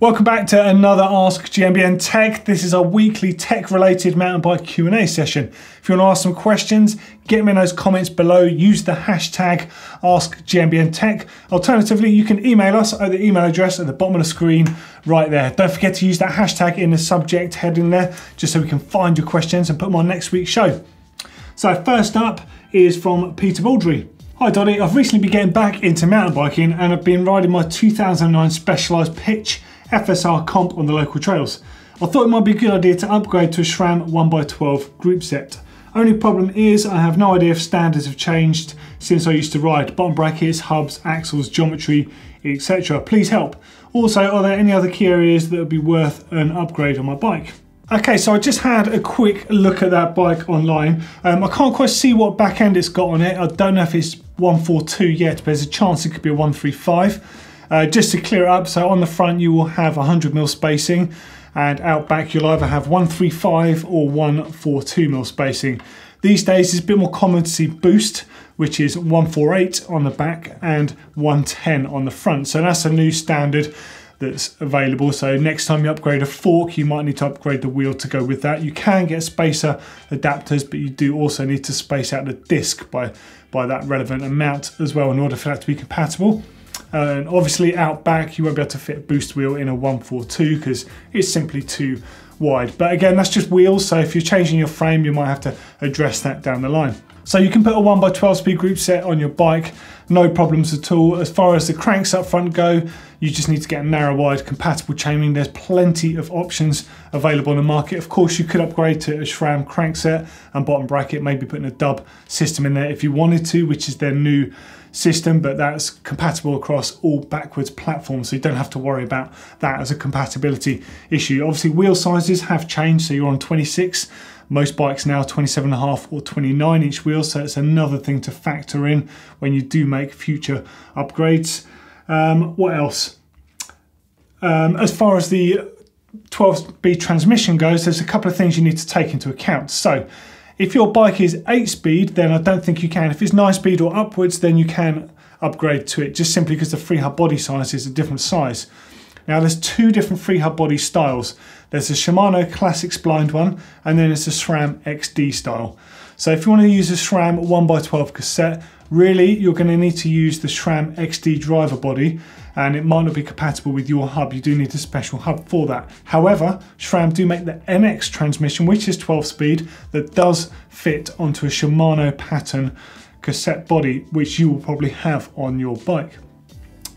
Welcome back to another Ask GMBN Tech. This is our weekly tech-related mountain bike Q&A session. If you want to ask some questions, get them in those comments below. Use the hashtag AskGMBNTech. Alternatively, you can email us at the email address at the bottom of the screen right there. Don't forget to use that hashtag in the subject heading there, just so we can find your questions and put them on next week's show. So first up is from Peter Baldry. Hi Doddy, I've recently been getting back into mountain biking and I've been riding my 2009 Specialized Pitch FSR comp on the local trails. I thought it might be a good idea to upgrade to a SRAM 1x12 group set. Only problem is I have no idea if standards have changed since I used to ride. Bottom brackets, hubs, axles, geometry, etc. Please help. Also, are there any other key areas that would be worth an upgrade on my bike? Okay, so I just had a quick look at that bike online. Um, I can't quite see what back end it's got on it. I don't know if it's 142 yet, but there's a chance it could be a 135. Uh, just to clear it up, so on the front you will have 100 mil spacing and out back you'll either have 135 or 142 mil spacing. These days it's a bit more common to see boost, which is 148 on the back and 110 on the front. So that's a new standard that's available. So next time you upgrade a fork, you might need to upgrade the wheel to go with that. You can get spacer adapters, but you do also need to space out the disc by, by that relevant amount as well in order for that to be compatible. And obviously out back, you won't be able to fit a boost wheel in a 142 because it's simply too wide. But again, that's just wheels. So if you're changing your frame, you might have to address that down the line. So you can put a 1x12 speed group set on your bike, no problems at all. As far as the cranks up front go, you just need to get a narrow wide compatible chainring. There's plenty of options available on the market. Of course, you could upgrade to a SRAM crankset and bottom bracket, maybe putting a dub system in there if you wanted to, which is their new system, but that's compatible across all backwards platforms, so you don't have to worry about that as a compatibility issue. Obviously, wheel sizes have changed, so you're on 26. Most bikes now 27.5 or 29 inch wheels, so it's another thing to factor in when you do make future upgrades. Um, what else? Um, as far as the 12 speed transmission goes, there's a couple of things you need to take into account. So if your bike is 8 speed, then I don't think you can. If it's 9 speed or upwards, then you can upgrade to it, just simply because the free hub body size is a different size. Now there's two different free hub body styles. There's a Shimano classic spline one, and then it's a SRAM XD style. So if you want to use a SRAM 1x12 cassette, really you're going to need to use the SRAM XD driver body and it might not be compatible with your hub. You do need a special hub for that. However, SRAM do make the NX transmission, which is 12 speed, that does fit onto a Shimano pattern cassette body, which you will probably have on your bike.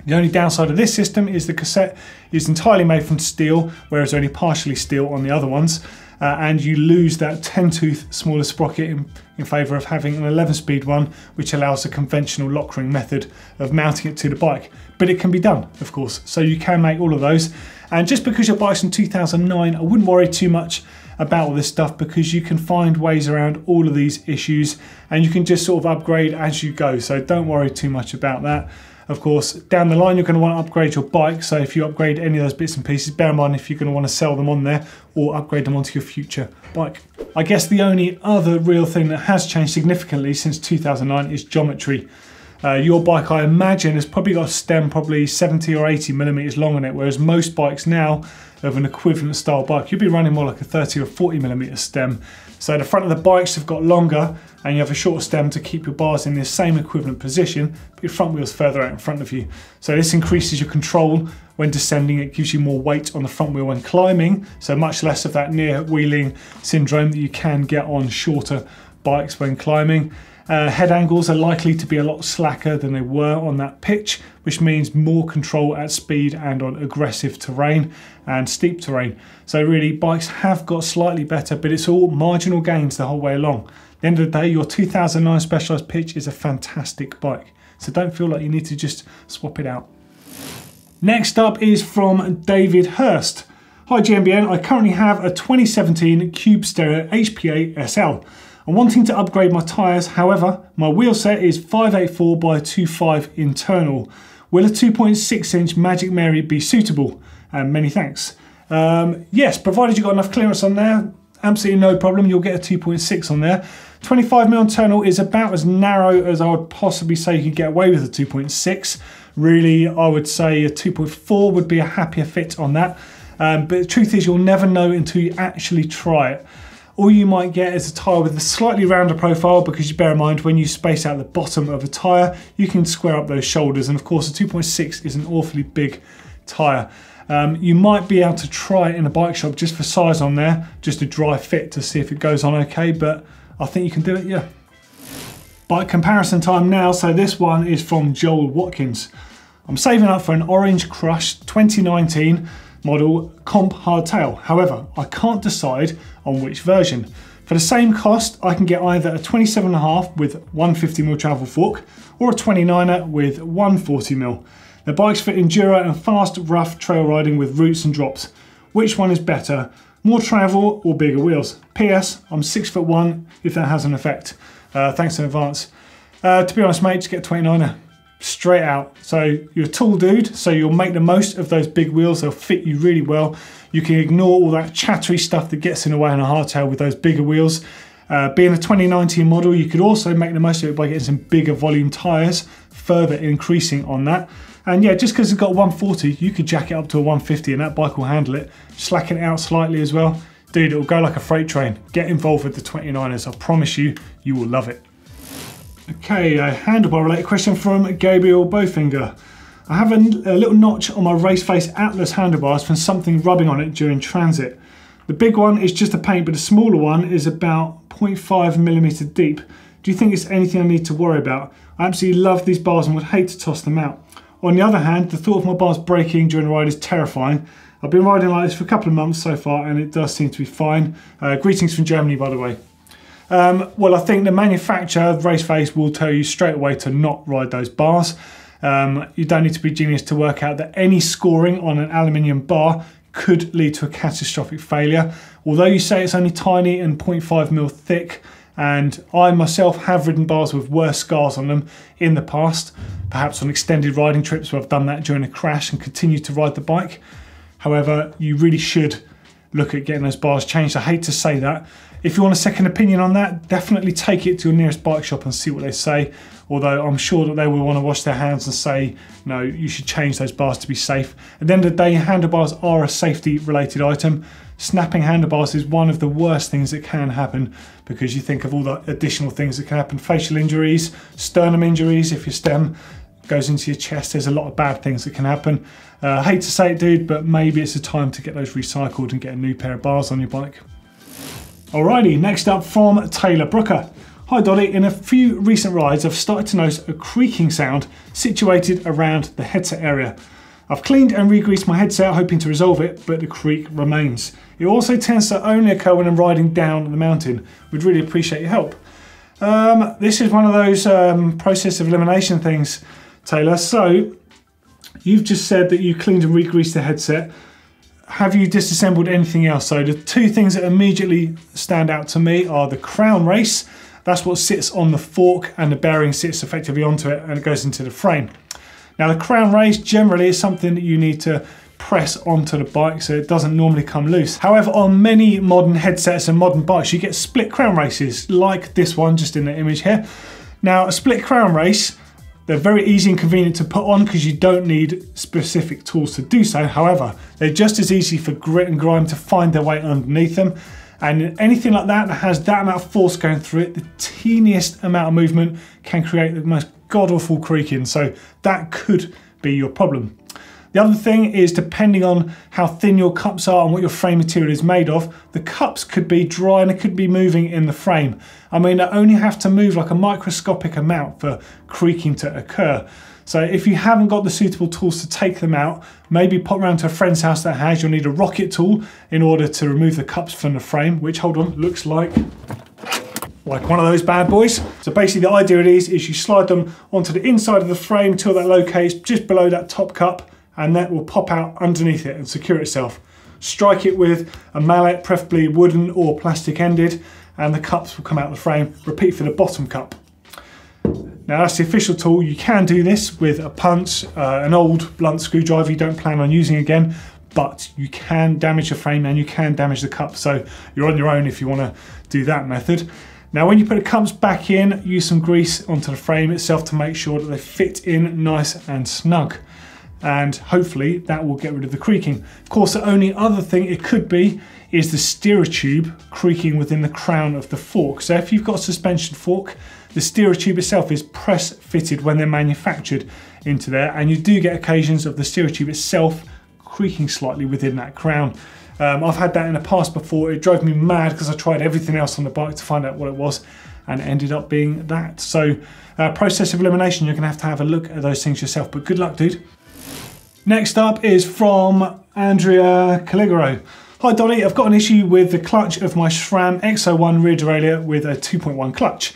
The only downside of this system is the cassette is entirely made from steel, whereas only partially steel on the other ones uh, and you lose that 10 tooth smaller sprocket in, in favour of having an 11 speed one which allows a conventional lock ring method of mounting it to the bike. But it can be done of course, so you can make all of those and just because your bike's in 2009 I wouldn't worry too much about all this stuff because you can find ways around all of these issues and you can just sort of upgrade as you go so don't worry too much about that. Of course, down the line, you're going to want to upgrade your bike. So if you upgrade any of those bits and pieces, bear in mind if you're going to want to sell them on there or upgrade them onto your future bike. I guess the only other real thing that has changed significantly since 2009 is geometry. Uh, your bike, I imagine, has probably got a stem probably 70 or 80 millimeters long on it, whereas most bikes now of an equivalent style bike, you'd be running more like a 30 or 40 millimeter stem. So the front of the bikes have got longer and you have a short stem to keep your bars in the same equivalent position, but your front wheel's further out in front of you. So this increases your control when descending, it gives you more weight on the front wheel when climbing, so much less of that near wheeling syndrome that you can get on shorter bikes when climbing. Uh, head angles are likely to be a lot slacker than they were on that pitch, which means more control at speed and on aggressive terrain and steep terrain. So really bikes have got slightly better, but it's all marginal gains the whole way along. At the end of the day, your 2009 Specialized Pitch is a fantastic bike. So don't feel like you need to just swap it out. Next up is from David Hurst. Hi GMBN, I currently have a 2017 Cube Stereo HPA SL. I'm wanting to upgrade my tyres, however, my wheel set is 584 by 25 internal. Will a 2.6 inch Magic Mary be suitable? And many thanks. Um, yes, provided you've got enough clearance on there, absolutely no problem, you'll get a 2.6 on there. 25mm internal is about as narrow as I would possibly say you could get away with a 2.6. Really, I would say a 2.4 would be a happier fit on that. Um, but the truth is, you'll never know until you actually try it. All you might get is a tyre with a slightly rounder profile because you bear in mind when you space out the bottom of a tyre, you can square up those shoulders. And of course, a 2.6 is an awfully big tyre. Um, you might be able to try it in a bike shop just for size on there, just a dry fit to see if it goes on okay, but I think you can do it, yeah. Bike comparison time now, so this one is from Joel Watkins. I'm saving up for an Orange Crush 2019 model comp hardtail. However, I can't decide on which version. For the same cost, I can get either a 27.5 with 150mm travel fork or a 29er with 140mm. The bikes fit enduro and fast, rough trail riding with roots and drops. Which one is better? More travel or bigger wheels? P.S. I'm six foot one, if that has an effect. Uh, thanks in advance. Uh, to be honest, mate, just get 29er straight out. So you're a tall dude, so you'll make the most of those big wheels. They'll fit you really well. You can ignore all that chattery stuff that gets in the way on a hardtail with those bigger wheels. Uh, being a 2019 model, you could also make the most of it by getting some bigger volume tyres, further increasing on that. And yeah, just because it's got 140, you could jack it up to a 150 and that bike will handle it. Slacken it out slightly as well. Dude, it'll go like a freight train. Get involved with the 29ers. I promise you, you will love it. Okay, a handlebar related question from Gabriel Bowfinger. I have a, a, little notch on my Race Face Atlas handlebars from something rubbing on it during transit. The big one is just a paint, but the smaller one is about 0.5 millimeter deep. Do you think it's anything I need to worry about? I absolutely love these bars and would hate to toss them out. On the other hand, the thought of my bars breaking during a ride is terrifying. I've been riding like this for a couple of months so far and it does seem to be fine. Uh, greetings from Germany, by the way. Um, well, I think the manufacturer, of Raceface, will tell you straight away to not ride those bars. Um, you don't need to be genius to work out that any scoring on an aluminium bar could lead to a catastrophic failure. Although you say it's only tiny and 0.5 mil thick, and I myself have ridden bars with worse scars on them in the past, perhaps on extended riding trips where I've done that during a crash and continue to ride the bike. However, you really should look at getting those bars changed. I hate to say that. If you want a second opinion on that, definitely take it to your nearest bike shop and see what they say. Although I'm sure that they will want to wash their hands and say, no, you should change those bars to be safe. At the end of the day, handlebars are a safety related item. Snapping handlebars is one of the worst things that can happen because you think of all the additional things that can happen. Facial injuries, sternum injuries, if your stem goes into your chest, there's a lot of bad things that can happen. Uh, I hate to say it, dude, but maybe it's a time to get those recycled and get a new pair of bars on your bike. Alrighty, next up from Taylor Brooker. Hi Doddy, in a few recent rides I've started to notice a creaking sound situated around the headset area. I've cleaned and re-greased my headset hoping to resolve it, but the creak remains. It also tends to only occur when I'm riding down the mountain. We'd really appreciate your help. Um, this is one of those um, process of elimination things, Taylor. So, you've just said that you cleaned and re-greased the headset have you disassembled anything else? So the two things that immediately stand out to me are the crown race. That's what sits on the fork and the bearing sits effectively onto it and it goes into the frame. Now the crown race generally is something that you need to press onto the bike so it doesn't normally come loose. However, on many modern headsets and modern bikes, you get split crown races like this one just in the image here. Now a split crown race they're very easy and convenient to put on because you don't need specific tools to do so. However, they're just as easy for grit and grime to find their way underneath them. And anything like that that has that amount of force going through it, the teeniest amount of movement can create the most god awful creaking. So that could be your problem. The other thing is depending on how thin your cups are and what your frame material is made of, the cups could be dry and it could be moving in the frame. I mean, they only have to move like a microscopic amount for creaking to occur. So if you haven't got the suitable tools to take them out, maybe pop around to a friend's house that has, you'll need a rocket tool in order to remove the cups from the frame, which hold on, looks like like one of those bad boys. So basically the idea it is, is you slide them onto the inside of the frame till that locates just below that top cup and that will pop out underneath it and secure itself. Strike it with a mallet, preferably wooden or plastic ended, and the cups will come out of the frame. Repeat for the bottom cup. Now that's the official tool. You can do this with a punch, uh, an old blunt screwdriver you don't plan on using again, but you can damage the frame and you can damage the cup. So you're on your own if you want to do that method. Now when you put the cumps back in, use some grease onto the frame itself to make sure that they fit in nice and snug. And hopefully that will get rid of the creaking. Of course, the only other thing it could be is the steerer tube creaking within the crown of the fork. So if you've got a suspension fork, the steerer tube itself is press fitted when they're manufactured into there. And you do get occasions of the steerer tube itself creaking slightly within that crown. Um, I've had that in the past before. It drove me mad because I tried everything else on the bike to find out what it was and it ended up being that. So uh, process of elimination, you're gonna have to have a look at those things yourself, but good luck, dude. Next up is from Andrea Caligaro. Hi Doddy, I've got an issue with the clutch of my SRAM X01 rear derailleur with a 2.1 clutch.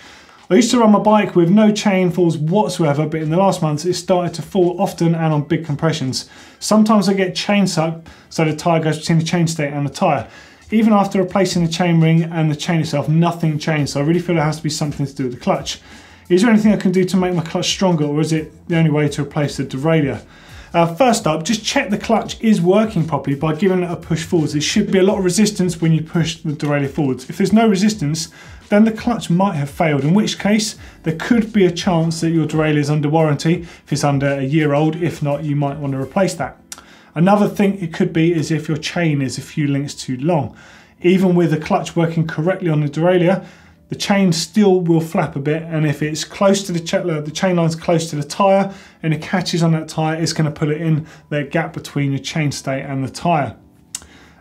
I used to run my bike with no chain falls whatsoever, but in the last months it started to fall often and on big compressions. Sometimes I get chain suck, so the tyre goes between the chain chainstay and the tyre. Even after replacing the chain ring and the chain itself, nothing changed, so I really feel there has to be something to do with the clutch. Is there anything I can do to make my clutch stronger, or is it the only way to replace the derailleur? Uh, first up, just check the clutch is working properly by giving it a push forwards. There should be a lot of resistance when you push the derailleur forwards. If there's no resistance, then the clutch might have failed, in which case there could be a chance that your derailleur is under warranty if it's under a year old. If not, you might want to replace that. Another thing it could be is if your chain is a few links too long. Even with the clutch working correctly on the derailleur, the chain still will flap a bit and if it's close to the, ch uh, the chain line's close to the tyre and it catches on that tyre, it's going to put it in the gap between the chainstay and the tyre.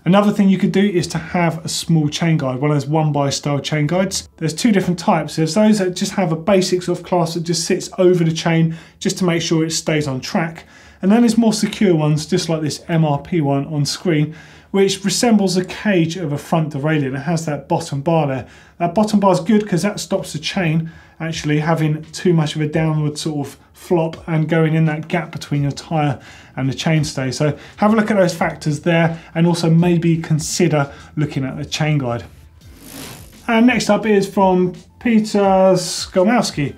Another thing you could do is to have a small chain guide, one of those one by style chain guides. There's two different types. There's those that just have a basic sort of class that just sits over the chain just to make sure it stays on track. And then there's more secure ones, just like this MRP one on screen, which resembles a cage of a front derailleur. It has that bottom bar there. That bottom bar is good because that stops the chain actually having too much of a downward sort of flop and going in that gap between your tyre and the chainstay. So have a look at those factors there and also maybe consider looking at the chain guide. And next up is from Peter Skolmowski.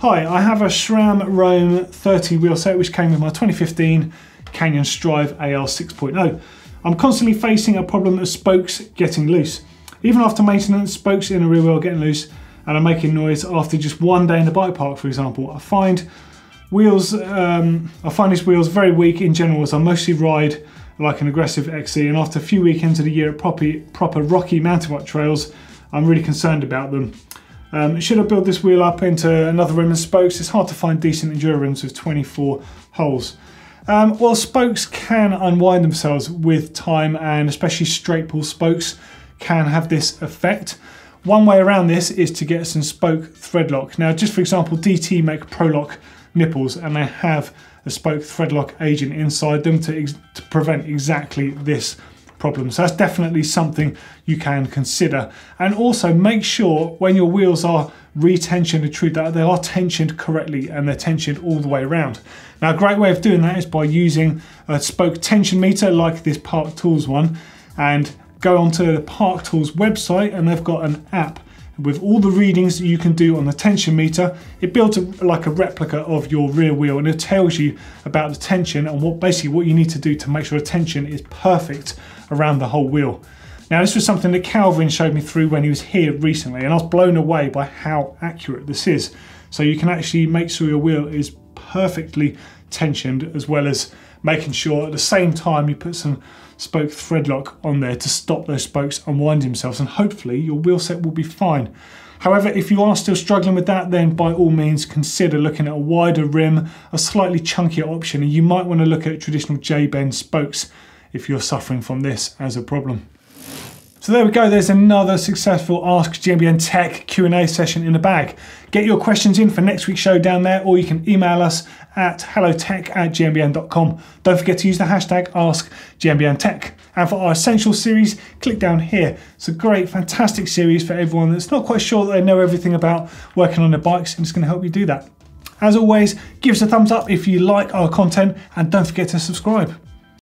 Hi, I have a SRAM Roam 30 wheel set which came with my 2015 Canyon Strive AL 6.0. I'm constantly facing a problem of spokes getting loose. Even after maintenance, spokes in the rear wheel getting loose and are making noise after just one day in the bike park, for example. I find wheels, um, I find these wheels very weak in general as I mostly ride like an aggressive XC and after a few weekends of the year at proper, proper rocky mountain bike trails, I'm really concerned about them. Um, should I build this wheel up into another rim and spokes? It's hard to find decent enduro rims with 24 holes. Um, well, spokes can unwind themselves with time and especially straight pull spokes can have this effect. One way around this is to get some spoke thread lock. Now, just for example, DT make Prolock nipples and they have a spoke thread lock agent inside them to, to prevent exactly this problem. So that's definitely something you can consider. And also make sure when your wheels are retensioned and true that they are tensioned correctly and they're tensioned all the way around. Now a great way of doing that is by using a spoke tension meter like this Park Tools one and go onto the Park Tools website and they've got an app with all the readings that you can do on the tension meter. It builds a, like a replica of your rear wheel and it tells you about the tension and what basically what you need to do to make sure the tension is perfect around the whole wheel. Now this was something that Calvin showed me through when he was here recently and I was blown away by how accurate this is. So you can actually make sure your wheel is perfectly tensioned as well as making sure at the same time you put some spoke thread lock on there to stop those spokes unwinding themselves and hopefully your wheel set will be fine. However, if you are still struggling with that, then by all means consider looking at a wider rim, a slightly chunkier option, and you might want to look at traditional J-bend spokes if you're suffering from this as a problem. So there we go, there's another successful Ask GMBN Tech Q&A session in the bag. Get your questions in for next week's show down there or you can email us at hellotech at gmbn.com. Don't forget to use the hashtag AskGMBNTech. And for our Essential series, click down here. It's a great, fantastic series for everyone that's not quite sure that they know everything about working on their bikes and it's going to help you do that. As always, give us a thumbs up if you like our content and don't forget to subscribe.